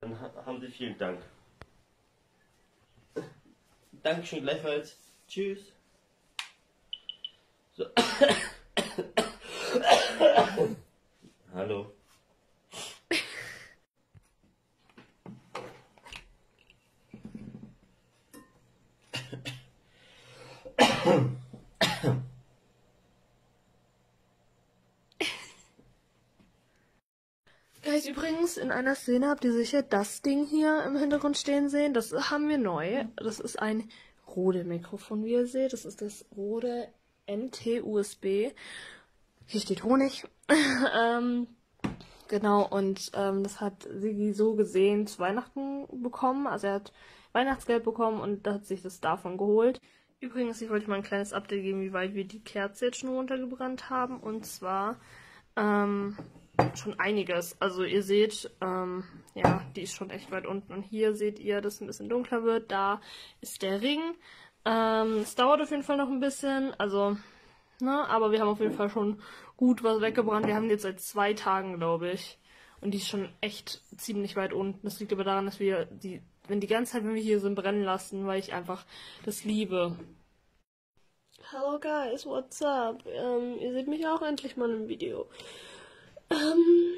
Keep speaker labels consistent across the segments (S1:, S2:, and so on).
S1: Dann ha- haben Sie vielen Dank. Dankeschön gleichfalls. Tschüss. So. Hallo.
S2: Guys, übrigens, in einer Szene habt ihr sicher das Ding hier im Hintergrund stehen sehen. Das haben wir neu. Das ist ein Rode-Mikrofon, wie ihr seht. Das ist das Rode NT-USB. Hier steht Honig. ähm, genau, und ähm, das hat Sigi so gesehen zu Weihnachten bekommen. Also er hat Weihnachtsgeld bekommen und hat sich das davon geholt. Übrigens, ich wollte mal ein kleines Update geben, wie weit wir die Kerze jetzt schon runtergebrannt haben. Und zwar ähm, schon einiges. Also ihr seht, ähm, ja, die ist schon echt weit unten. Und hier seht ihr, dass es ein bisschen dunkler wird. Da ist der Ring. Ähm, es dauert auf jeden Fall noch ein bisschen. Also, ne, aber wir haben auf jeden Fall schon gut was weggebrannt. Wir haben die jetzt seit zwei Tagen, glaube ich. Und die ist schon echt ziemlich weit unten. Das liegt aber daran, dass wir die, wenn die ganze Zeit, wenn wir hier sind, brennen lassen, weil ich einfach das liebe. Hello guys, what's up? Ähm, ihr seht mich auch endlich mal im Video. Ähm,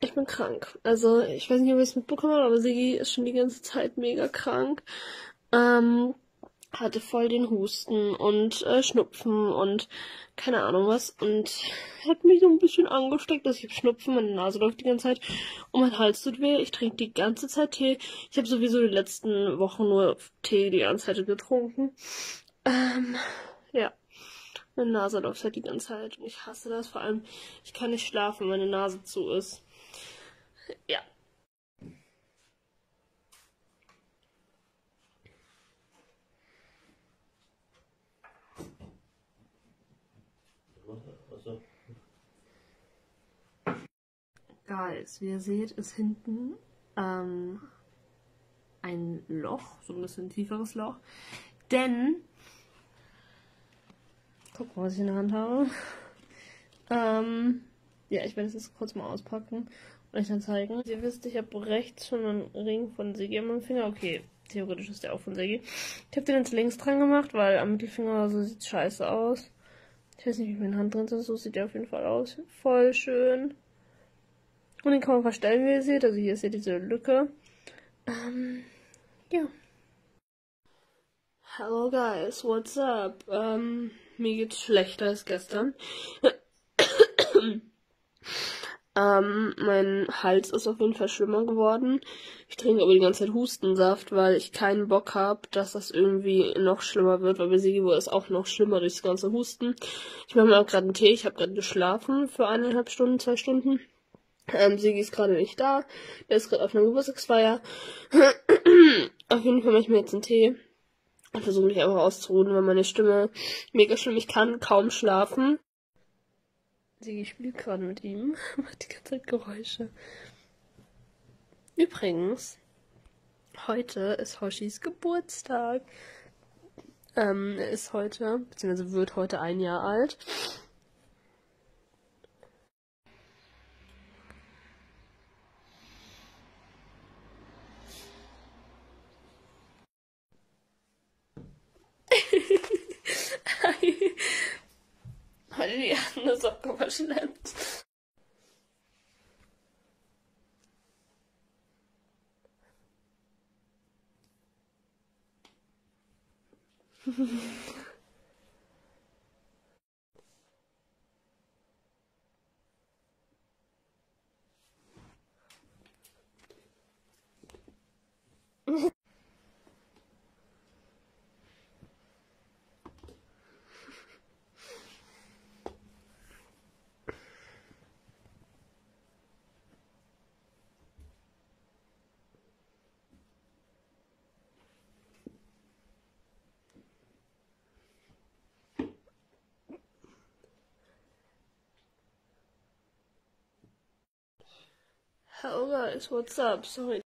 S2: ich bin krank. Also, ich weiß nicht, ob ihr es mitbekommen habt, aber Sigi ist schon die ganze Zeit mega krank. Ähm, hatte voll den Husten und äh, Schnupfen und keine Ahnung was. Und hat mich so ein bisschen angesteckt, dass ich hab Schnupfen, meine Nase läuft die ganze Zeit und mein Hals tut weh. Ich trinke die ganze Zeit Tee. Ich habe sowieso die letzten Wochen nur Tee die ganze Zeit getrunken. Ähm, ja. Meine Nase läuft halt die ganze Zeit und ich hasse das. Vor allem, ich kann nicht schlafen, wenn meine Nase zu ist. Ja. Guys, wie ihr seht, ist hinten ähm, ein Loch, so ein bisschen tieferes Loch. Denn, guck mal, was ich in der Hand habe. Ähm, ja, ich werde es jetzt kurz mal auspacken und euch dann zeigen. Ihr wisst, ich habe rechts schon einen Ring von Sigi am Finger. Okay, theoretisch ist der auch von Sigi. Ich habe den jetzt links dran gemacht, weil am Mittelfinger so sieht scheiße aus. Ich weiß nicht, wie meine Hand drin ist, so sieht der auf jeden Fall aus. Voll schön. Und den kann man verstellen, wie ihr seht. Also hier ist ja diese Lücke. Ähm, ja. Hello guys, what's up? Ähm, mir geht's schlechter als gestern. ähm, mein Hals ist auf jeden Fall schlimmer geworden. Ich trinke aber die ganze Zeit Hustensaft, weil ich keinen Bock habe, dass das irgendwie noch schlimmer wird, weil bei Sigi wurde es auch noch schlimmer durch das ganze Husten. Ich mache mir auch gerade einen Tee. Ich habe gerade geschlafen für eineinhalb Stunden, zwei Stunden. Ähm, Sigi ist gerade nicht da. Der ist gerade auf einer Geburtstagsfeier. auf jeden Fall mache ich mir jetzt einen Tee. Und versuche mich einfach auszuruhen, weil meine Stimme mega schlimm. Ich kann kaum schlafen. Sigi spielt gerade mit ihm. Macht die ganze Zeit Geräusche. Übrigens, heute ist Hoshis Geburtstag. Ähm, er ist heute, beziehungsweise wird heute ein Jahr alt. Halleluja. Nå snakka jeg så lett. Mm-hmm. Hello guys, what's up? Sorry,